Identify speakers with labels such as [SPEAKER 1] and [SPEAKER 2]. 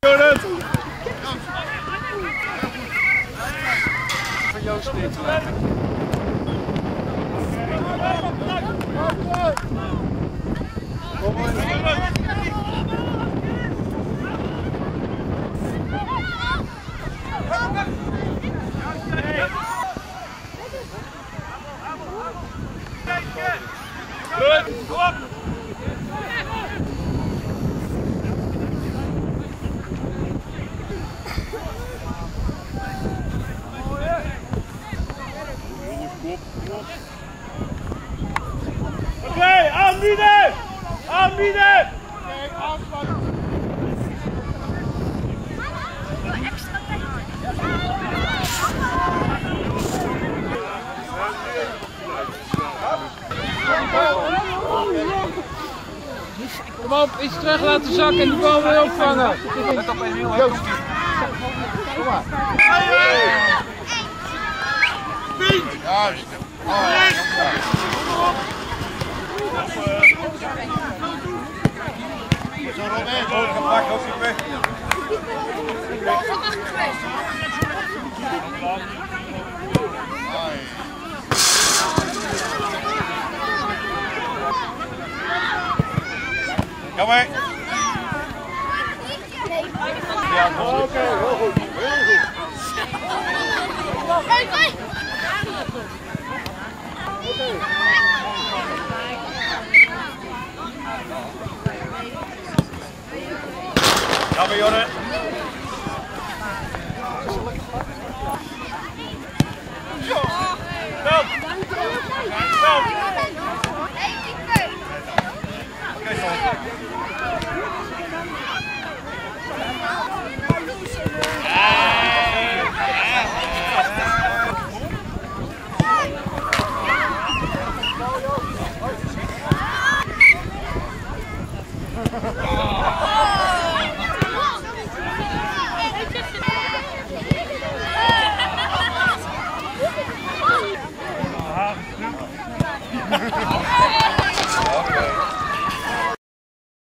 [SPEAKER 1] Jorrit!
[SPEAKER 2] Van Joost neer te leggen.
[SPEAKER 1] Goed, kom Oké, aanbieden! Aanbieden!
[SPEAKER 2] Kom op, iets terug laten zakken en die bal weer opvangen. Let op Emiel, hè.
[SPEAKER 3] Juist. Zo Robert, gepakt, ook niet weg. Kom mee.
[SPEAKER 1] Oké, heel goed. Heel goed.
[SPEAKER 3] Kom mee, Jorrit.
[SPEAKER 1] Kom! Ha
[SPEAKER 3] ha ha!